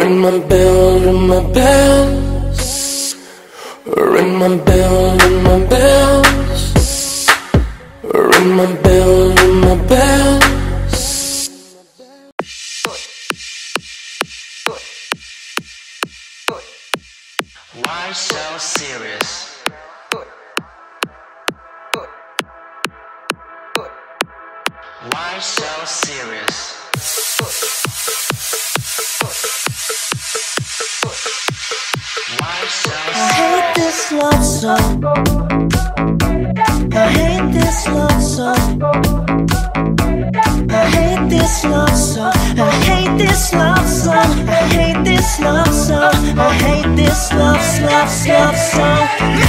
Ring my bell, ring my bells. Ring my bell, ring my bells. Ring my bell, ring my bells. Why so serious? Why so serious? Hate this love song. I hate this love song. I hate this love song. I hate this love song. I hate this love song. I hate this love, love, love song.